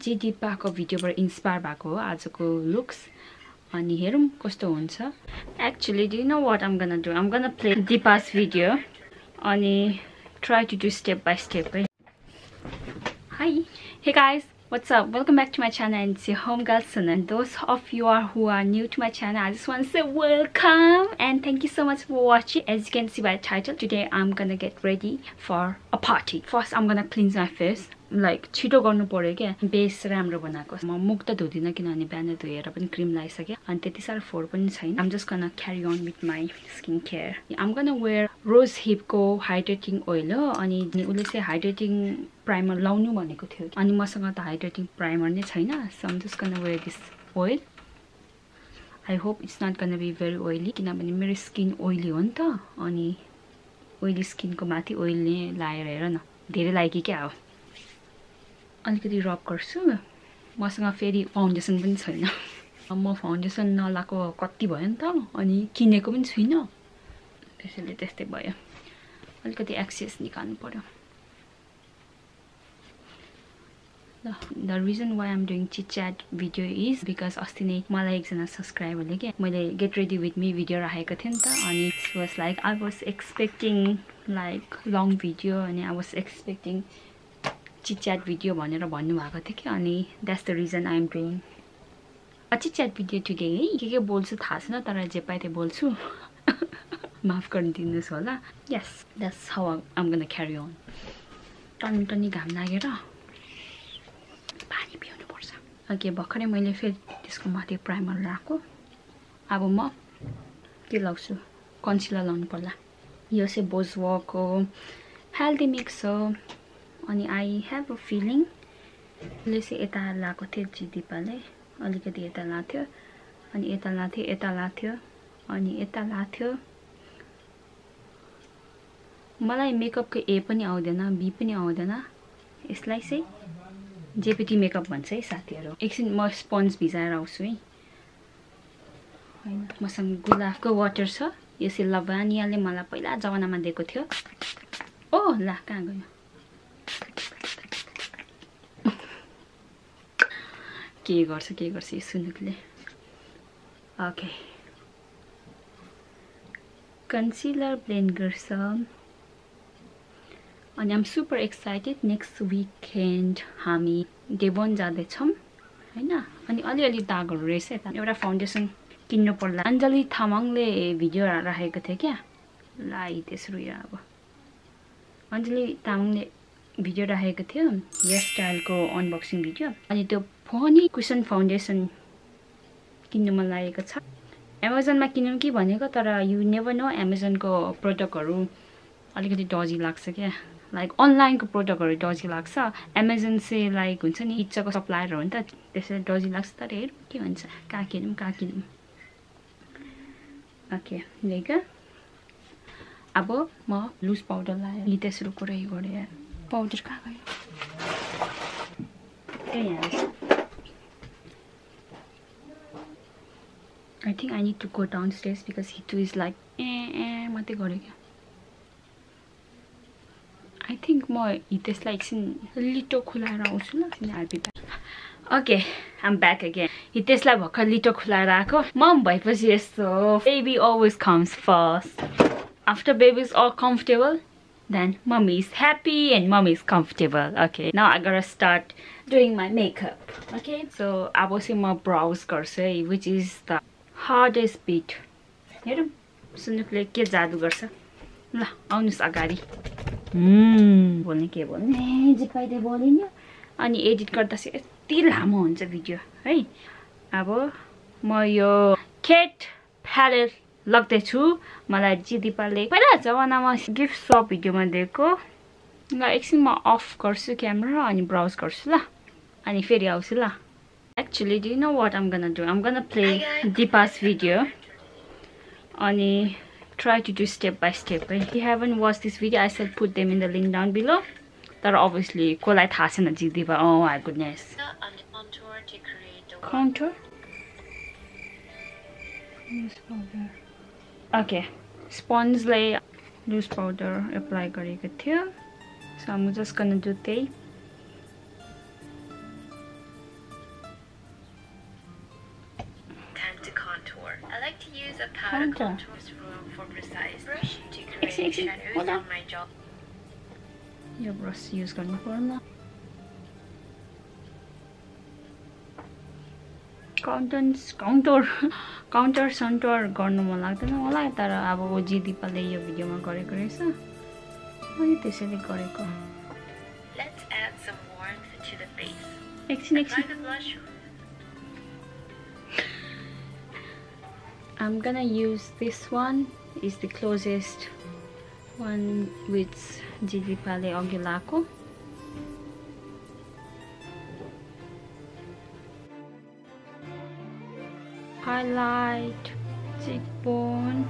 जे दिपाको भिडियोबाट इन्सपायर भएको हो आजको लुक्स अनि हेरौँ कस्तो हुन्छ actually dunno what I'm gonna do I'm gonna play दिपास video अनि try to do step by step hi hey guys home girl Sun and those of you are who are new to my channel I just want to say welcome and thank you so much for watching as you can see by the title today I'm gonna get ready for a party first I'm like छिटो गर्नु पऱ्यो क्या? Base राम्रो बनाएको। म मुख त धुँदिनँ किनभने बिहान धोएर पनि क्रिम लगाइसकेँ। अनि त्यति साह्रो फोहोर पनि छैन। I'm just gonna carry on with my skin care I'm gonna wear rose हिपको hydrating oil हो। अनि उसले चाहिँ हाइड्रेटिङ प्राइमर लाउनु भनेको थियो अनि मसँग त हाइड्रेटिङ प्राइमर नै छैन। So I'm just gonna wear this oil I hope it's not gonna be very oily किनभने मेरो स्किन ओइली हो नि त। अनि ओइली स्किनको माथि ओइल नै लाएर हेर न। धेरै लाइकी क्या हो? अलिकति रब गर्छु। मसँग फेरि फाउन्डेसन पनि छैन। म फाउन्डेसन नलाएको कति भयो नि त अनि किनेको पनि छुइनँ। त्यसैले त्यस्तै भयो। अलिकति एक्सेस निकाल्नु पऱ्यो ल the reason why am doing chitchat video is because अस्ति नै मलाई एकजना सब्सक्राइबरले क्या मैले get ready with me video राखेको थिएँ नि त अनि was like I was expecting like long video अनि I was expecting chitchat video भनेर भन्नुभएको थियो कि? अनि that's the reason I am doing chitchat video today है? के के बोल्छु थाहा छैन तर जे पाए त्यो बोल्छु। माफ गरिदिनुहोस् होला। Yes that's how I'm gonna carry on टनी टनी घाम लागेर पानी पिउनुपर्छ अघि भर्खरै मैले फेरि त्यसको माथि प्राइमर लगाएको अब म के लाउँछु कन्सिलर लाउनु पर्ला। यो चाहिँ बोजवको हेल्दी मिक्स हो। अनि आई हेभ अ फिलिङ उसले चाहिँ यता लगाएको थियो जिदिपाले अलिकति यता लाथ्यो अनि यता लाथ्यो यता लाथ्यो अनि यता लाथ्यो मलाई मेकअपको ए पनि आउँदैन बी पनि आउँदैन। यसलाई चाहिँ जेपिटी मेकअप भन्छ है साथीहरू। एकछिन म स्पन्ज भिजाएर आउँछु है। होइन मसँग गुलाबको वाटर छ। यो चाहिँ लबानियाले मलाई पहिला जमानामा दिएको थियो। ओ ला कहाँ गयो? के गर्छ के गर्छ यो सुनुकले ओके कन्सिलर ब्लेन्ड गर्छ। अनि I'm super excited next weekend हामी डेबोन जाँदैछौँ होइन? अनि अलिअलि दागहरू रहेछ यता। एउटा फाउन्डेसन किन्नु पर्ला। अञ्जली तामाङले भिडियो राखेको थियो क्या। लाई त्यसो अब। अञ्जली तामाङले भिडियो राखेको थियो हेयर स्टाइलको अनबक्सिङ भिडियो। अनि त्यो फनी कुसन फाउन्डेसन किन्नु मन लागेको छ। एमाजोनमा किनौँ कि भनेको तर यु नेभर नो एमाजोनको प्रडक्टहरू अलिकति डजी लाग्छ क्या। लाइक अनलाइनको प्रडक्टहरू डजी लाग्छ। एमाजोन चाहिँ लाइक हुन्छ नि इच्छाको सप्लायर हो नि त त्यसरी डजी लाग्छ। तर हेरौँ के हुन्छ। कहाँ किनौँ कहाँ किनौँ। ओके लेगा अब म लुज पाउडर लगाएँ तेस्रो कुरै गरेँ। पाउडर कहाँ गयो? I think I need to go down stage because he too is like a a मात्रै गरेँ क्या। आई थिङ्क म हितेशलाई एकछिन लिटो खुलाएर आउँछु ल हार्पी ओके आम ब्याक अगेन हितेशलाई भर्खर लिटो खुलाएर आएको। मम भएपछि यस्तो baby always comes first after baby is all comfortable then mommy is happy and mommy is comfortable okay now i gotta start doing my makeup okay so I was in my brows गर्छु which is the hardest bit हेरौँ सुन्नुले के जादु गर्छ ल आउनुहोस् अगाडि बोल्ने के बोल्ने जे पाइदियो बोलिन्यो अनि एडिट गर्दा चाहिँ यति लामो हुन्छ भिडियो है अब म यो प्यालेट लग्दैछु। मलाई दिपाले पहिला जमानामा गिफ्ट सप भिडियोमा दिएको। ल एकछिन म अफ गर्छु क्यामेरा अनि ब्राउज गर्छु ल। अनि फेरि आउँछु ल। Actually dunno what I'm gonna do I'm gonna play दिपास video अनि try to do step by step है you haven't watch this video I shall put them in the link down below तर obviously कसलाई थाहा छैन जिदिपा अँ hi goodness counter Okay, sponge lay loose powder. Apply थियो so So I'm do त्यही I like to use a powder contour. room for precise brush. to create shadows on. my jaw. यो gonna form पर्ला content counter counter सन्टर गर्नु मन लाग्दैन होला तर अब ओजी दिपाले यो भिडियोमा गरेको रहेछ अनि त्यसैले गरेको एकछिन एकछिन I'm gonna use this one. It's the closest one with Jidipale Ogilako. Okay. लाएको हाइलाइट चिकबोन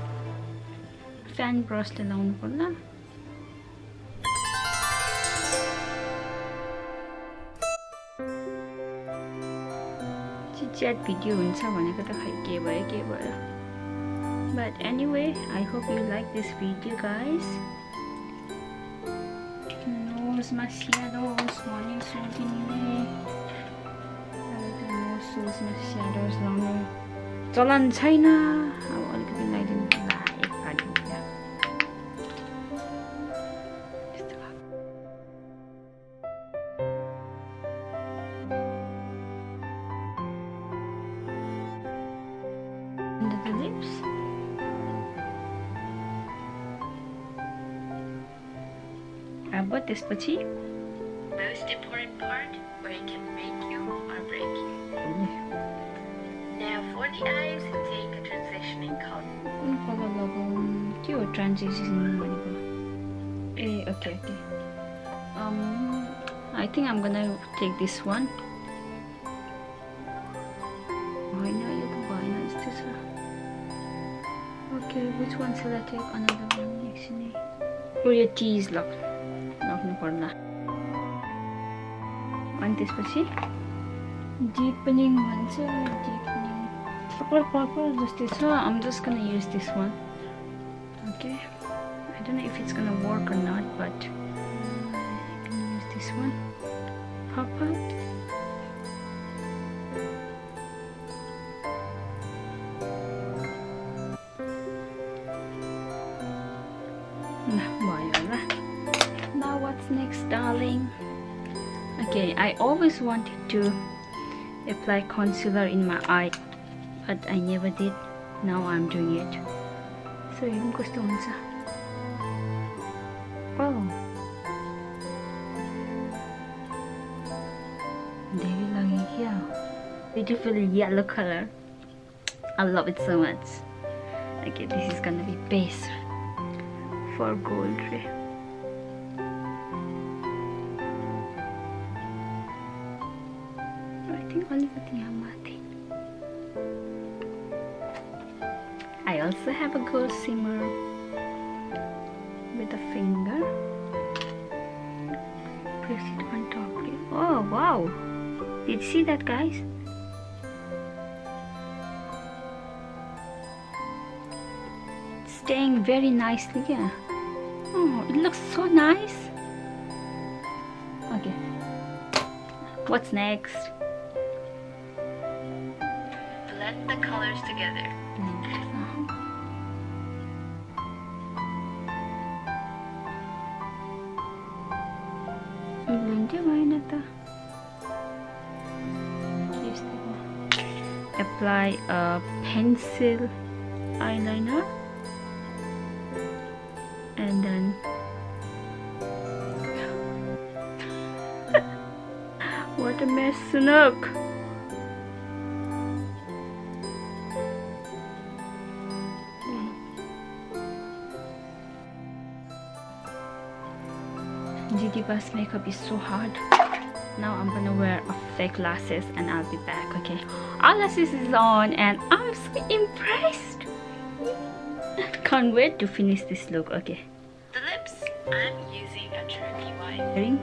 फ्यान ब्रसले लाउनु पर्ला चिच्याट भिडियो हुन्छ भनेको त खै के भयो के भयो? But anyway, I hope you like this video, guys. Nose shadows, morning सुतिने नोज सोजमा स्याडोज लाउने चलन छैन अब अलिकति लगाइदिनु पर्ला एकपालि यस्तो भएको। Under the lips. अब त्यसपछि Most important part where it can make you or break you. कुन कलर लगाउँ के हो ट्रान्जेक्सन भनेको ए okay okay I think I'm gonna take this one होइन यो त भएन जस्तो छ okay which one shall I take another one एकछिन यो चिज लग लग्नु पर्ला अनि त्यसपछि डिपनिङ भन्छ just this? One uh, i'm just gonna use this one. Okay. I don't know if it's gonna work or not but i'm gonna use this one. Purple now what's next darling? Okay I always wanted to apply concealer in my eye but I never did. Now I'm doing it. So yun gusto mo sa oh. Dahil lagi here beautiful yellow color. I love it so much. Okay this is gonna be base for gold. ray have a good simmer with a finger. Press it on top oh wow. Did you see that guys? It's staying very nicely yeah oh it looks so nice. Okay. What's next? Blend the colors together. Mm. Apply a pencil eyeliner. And then what a mess look Bus makeup is so hard. Now I'm gonna wear a fake lashes and I'll be back, okay? Our lashes is on and I'm so impressed. Can't wait to finish this look, okay? The lips, I'm using a Trophy Wife. Ring.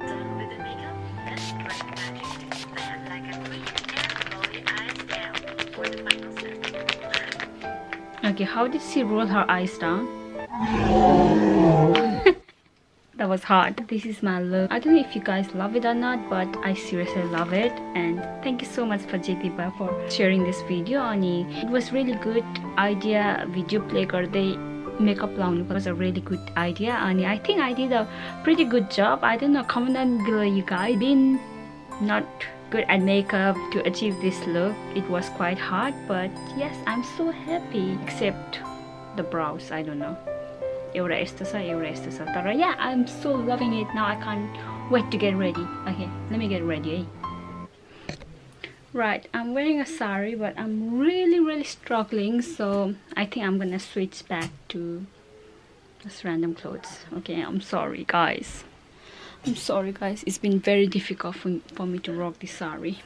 Done with the makeup, let's try magic. Blend like a queen and your eyes down for the final step. Okay, how did she roll her eyes down? that was hard this is my look i don't know if you guys love it or not but i seriously love it and thank you so much for jtipa for sharing this video अनि it was really good idea video play गर्दै makeup launu was a really good idea and i think i did a pretty good job i don't know comment down below you guys been not good at makeup to achieve this look it was quite hard but yes i'm so happy except the brows i don't know एउटा यस्तो छ एउटा यस्तो छ तर yeah I am so loving it now I can't wait to get ready okay let me get ready है right i'm wearing a sari but i'm really really struggling so i think i'm gonna switch back to just random clothes okay i'm sorry guys i'm sorry guys. It's been very difficult for, for me to rock this sari.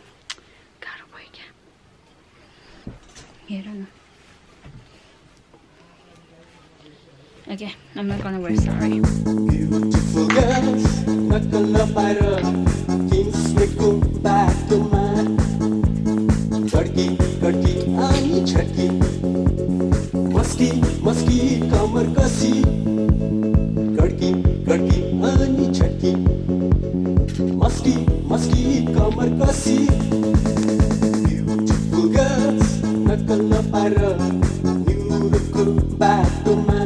Gotta wait Okay, I'm not gonna wear sorry. Meski, meski kamar kasih. Beautiful girls forget Nak kena para You look back to